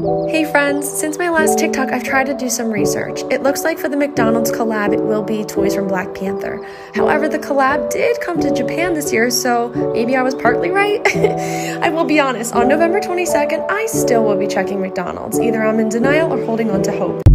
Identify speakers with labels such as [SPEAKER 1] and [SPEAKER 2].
[SPEAKER 1] Hey friends, since my last TikTok, I've tried to do some research. It looks like for the McDonald's collab, it will be toys from Black Panther. However, the collab did come to Japan this year, so maybe I was partly right. I will be honest, on November 22nd, I still will be checking McDonald's. Either I'm in denial or holding on to hope.